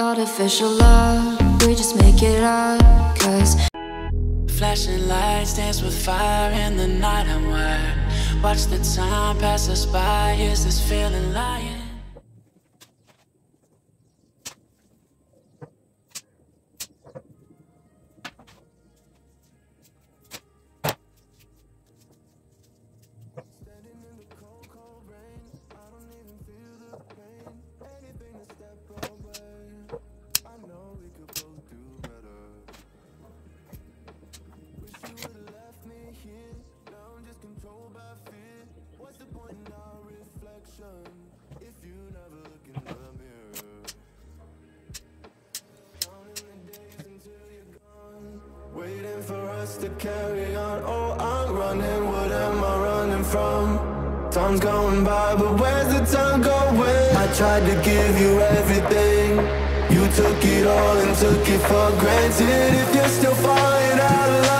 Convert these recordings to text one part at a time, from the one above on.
Artificial love, we just make it up. Cause Flashing lights dance with fire in the night. I'm wired. Watch the time pass us by. Is this feeling lying? Time's going by, but where's the time going? I tried to give you everything. You took it all and took it for granted. If you're still falling out of love,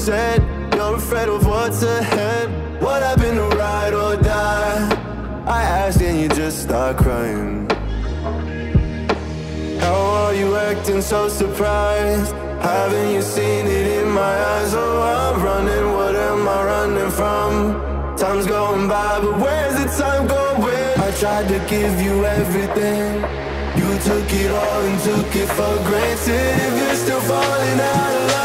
said you're afraid of what's ahead. What happened to ride or die? I asked and you just start crying. How are you acting so surprised? Haven't you seen it in my eyes? Oh, I'm running, what am I running from? Time's going by, but where's the time going? I tried to give you everything. You took it all and took it for granted. If you're still falling out of love,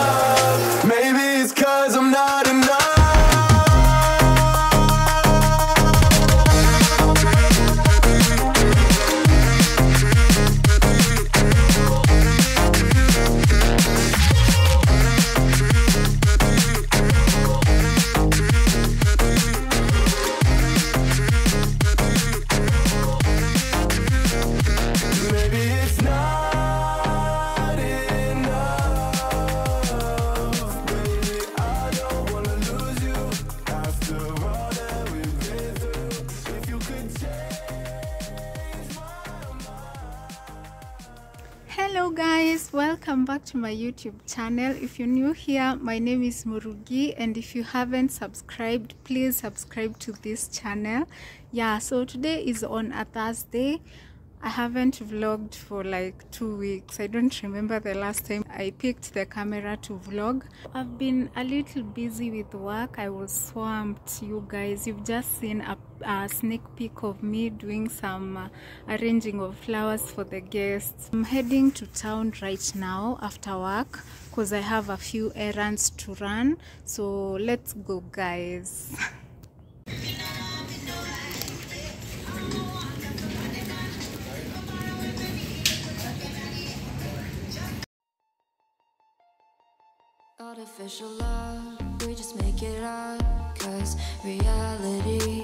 to my YouTube channel. If you're new here, my name is Murugi and if you haven't subscribed, please subscribe to this channel. Yeah, so today is on a Thursday. I haven't vlogged for like two weeks. I don't remember the last time I picked the camera to vlog. I've been a little busy with work. I was swamped, you guys. You've just seen a, a sneak peek of me doing some uh, arranging of flowers for the guests. I'm heading to town right now after work because I have a few errands to run. So let's go, guys. artificial love, we just make it up. Cause reality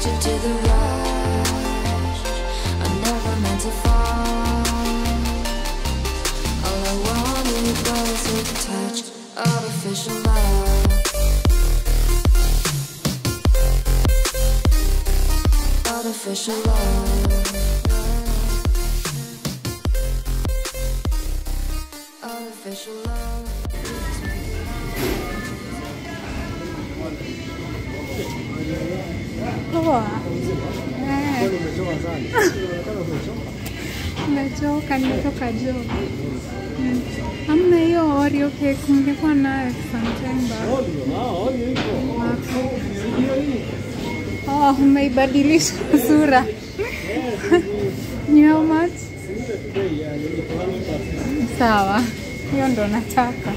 To the right. I never meant to fall. All I wanted was a touch. Artificial love. Artificial love. Nimechoka, nimetoka jo. Hamna hiyo Oreo cake, ungekuwa nayo Septemba. Oh, umeibadilisha sura. Ni how much? Sawa, hiyo ndo nataka.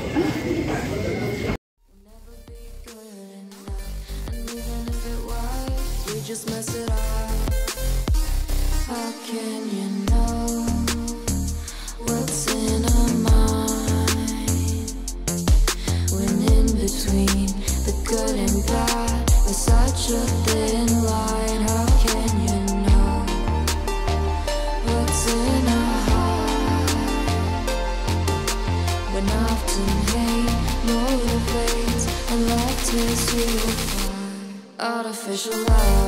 Apart. Artificial love.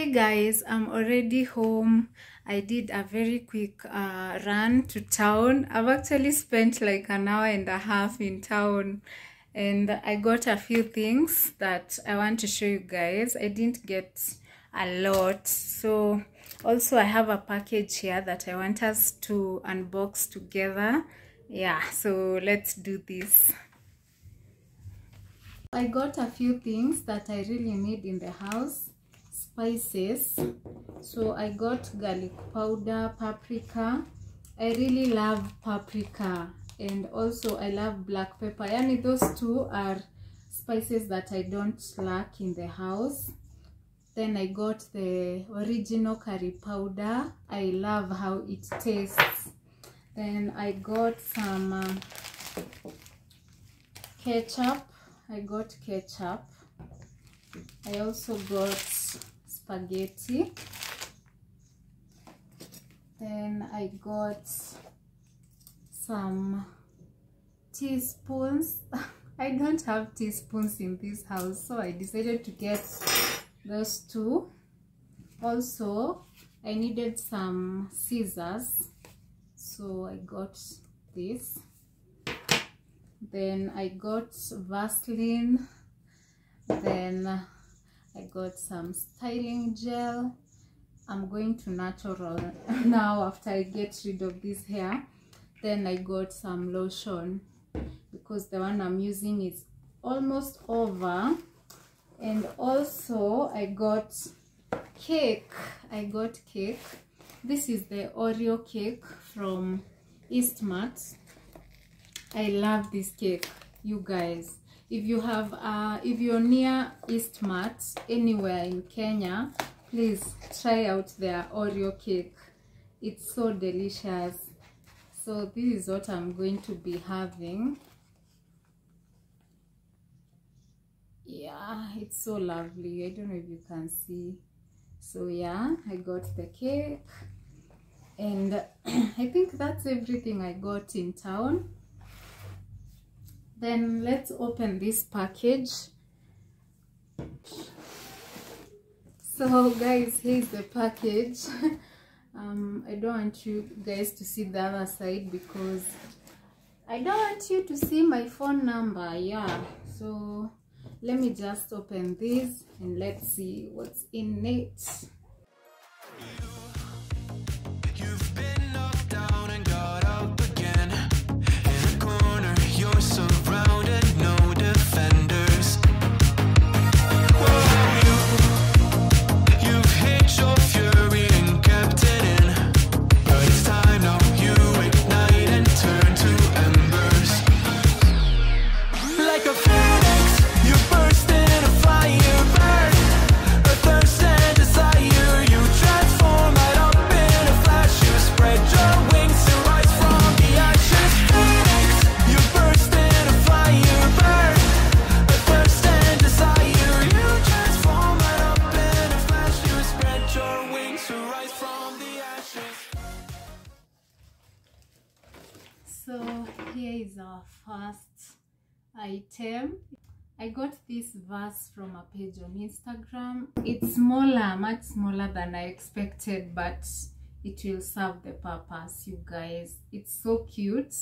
Hey guys, I'm already home. I did a very quick uh, run to town. I've actually spent like an hour and a half in town and I got a few things that I want to show you guys. I didn't get a lot. So also I have a package here that I want us to unbox together. Yeah, so let's do this. I got a few things that I really need in the house spices. So i got garlic powder paprika. I really love paprika and also i love black pepper. Yani those two are spices that i don't lack in the house. Then i got the original curry powder. I love how it tastes. Then i got some uh, ketchup. I got ketchup. I also got spaghetti. Then I got some teaspoons. I don't have teaspoons in this house so I decided to get those two. Also I needed some scissors so I got this. Then I got Vaseline. Then I got some styling gel. I'm going to natural now after I get rid of this hair. Then I got some lotion because the one I'm using is almost over. And also I got cake. I got cake. This is the Oreo cake from Eastmatt. I love this cake you guys if you have uh if you're near East Eastmatt anywhere in Kenya please try out their Oreo cake. It's so delicious. So this is what I'm going to be having. Yeah it's so lovely. I don't know if you can see. So yeah I got the cake. And I think that's everything I got in town then let's open this package. So guys here's the package. Um i don't want you guys to see the other side because i don't want you to see my phone number yeah. So let me just open this and let's see what's in it. You've So here is our first item. I got this vase from a page on Instagram. It's smaller, much smaller than I expected, but it will serve the purpose, you guys. It's so cute,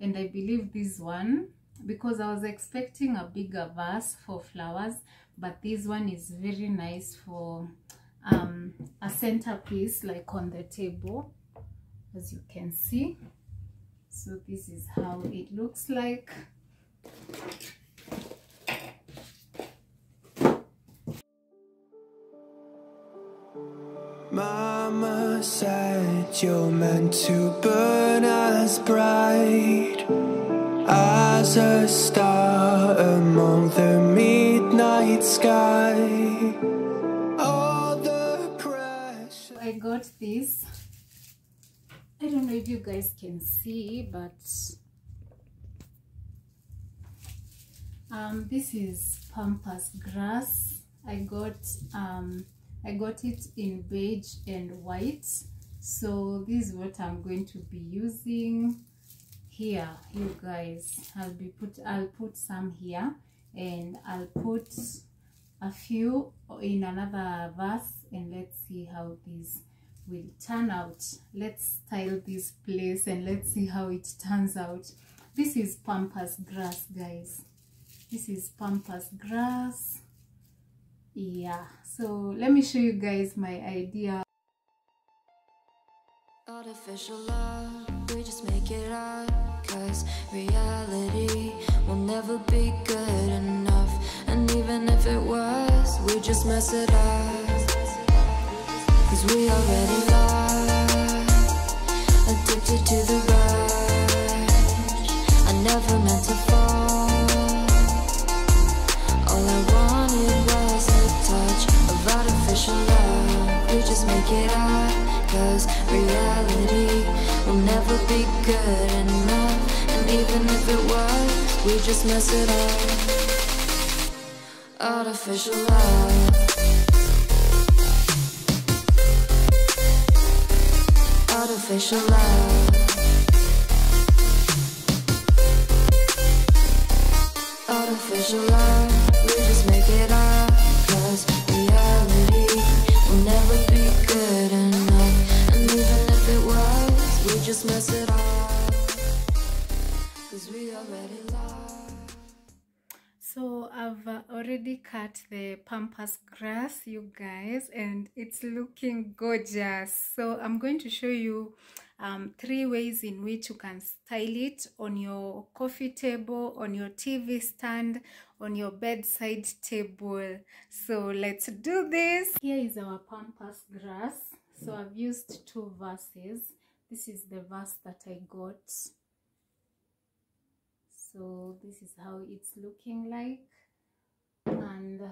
and I believe this one because I was expecting a bigger vase for flowers, but this one is very nice for um, a centerpiece, like on the table, as you can see so this is how it looks like Mama said you're meant to burn as bright as a star among the midnight sky. All the pressure. i got this i don't know if you guys can see but um this is pampas grass. I got um i got it in beige and white. So this is what i'm going to be using here you guys. I'll be put i'll put some here and i'll put a few in another vase and let's see how this will turn out let's style this place and let's see how it turns out this is pampas grass guys this is pampas grass yeah so let me show you guys my idea Artificial love, we just make it up. Cause reality will never be good enough. And even if it was, we just mess it up. We already addicted to the. I never meant to fall. All I wanted was a touch of artificial love. We just make it up, cause reality will never be good enough. And even if it was, we just mess it up. Artificial love. Artificial love. Artificial love, already cut the pampas grass, you guys, and it's looking gorgeous. So I'm going to show you um, three ways in which you can style it on your coffee table, on your TV stand, on your bedside table. So let's do this. Here is our pampas grass. So I've used two vases. This is the vase that I got so this is how it's looking like and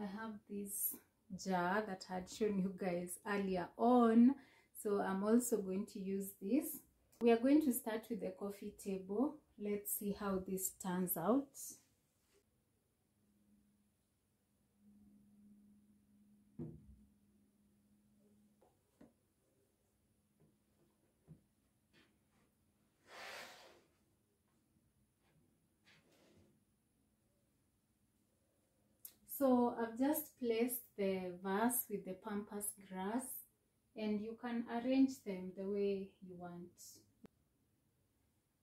i have this jar that I had shown you guys earlier on. So i'm also going to use this. We are going to start with the coffee table. Let's see how this turns out So I've just placed the vase with the pampas grass and you can arrange them the way you want.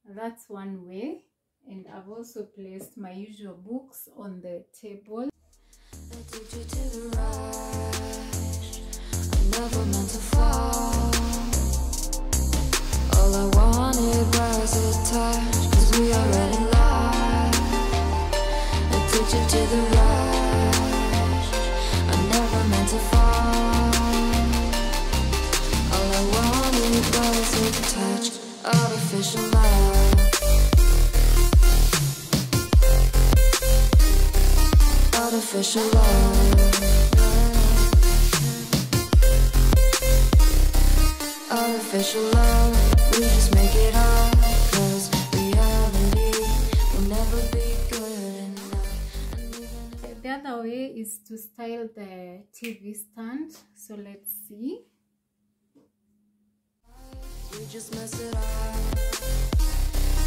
That's one way and I've also placed my usual books on the table. I artificial love. Artificial love. We just make it up. Cause reality will never be good enough. And even if The other way is to style the TV stand. So let's see. we just mess it up.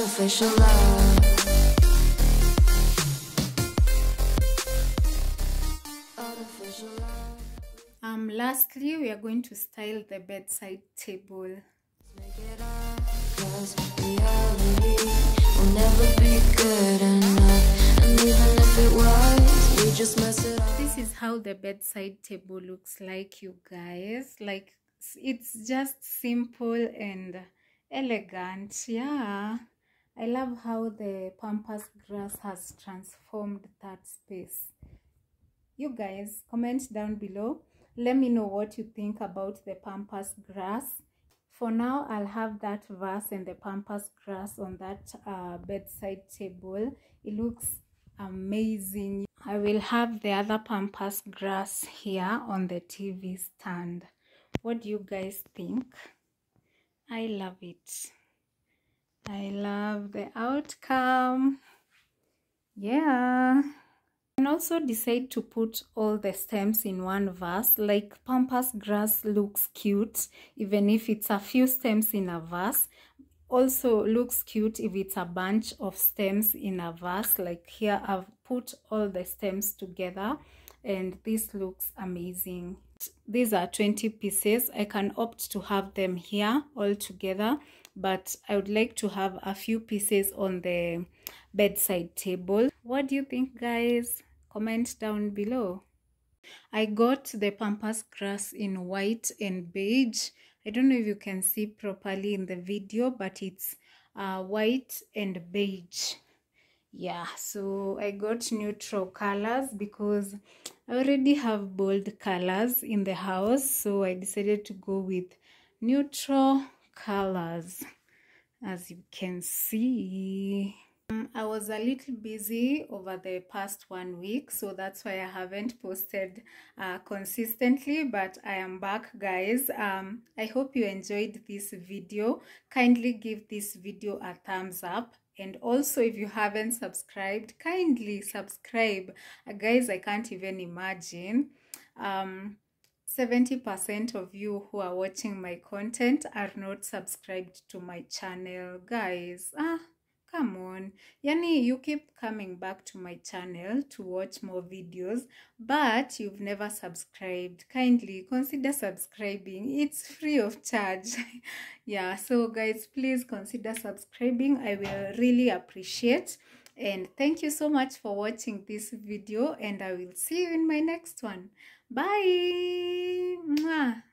Artificial love. Artificial love. Um, lastly, we are going to style the bedside table. Make it up, cause reality will never be good enough. And even if it was, we just mess it up. This is how the bedside table looks like, you guys. Like, it's just simple and elegant. Yeah. I love how the pampas grass has transformed that space. You guys, comment down below. Let me know what you think about the pampas grass. For now, I'll have that vase and the pampas grass on that uh, bedside table. It looks amazing. I will have the other pampas grass here on the TV stand. What do you guys think? I love it. I love the outcome. Yeah. You can also decide to put all the stems in one vase. Like pampas grass looks cute, even if it's a few stems in a vase. Also looks cute if it's a bunch of stems in a vase. Like here, I've put all the stems together, and this looks amazing. These are 20 pieces. I can opt to have them here all together, but I would like to have a few pieces on the bedside table. What do you think, guys? Comment down below. I got the pampas grass in white and beige. I don't know if you can see properly in the video, but it's uh, white and beige. Yeah, so I got neutral colors because I already have bold colors in the house. So I decided to go with neutral colors, as you can see. Um, I was a little busy over the past one week, so that's why I haven't posted uh, consistently. But I am back, guys. Um, I hope you enjoyed this video. Kindly give this video a thumbs up. And also, if you haven't subscribed, kindly subscribe. Uh, guys, I can't even imagine. Um, 70% of you who are watching my content are not subscribed to my channel. Guys, ah, come on. Yani you keep coming back to my channel to watch more videos but you've never subscribed. Kindly consider subscribing. It's free of charge. Yeah so guys please consider subscribing. I will really appreciate and thank you so much for watching this video and i will see you in my next one bye Mwah.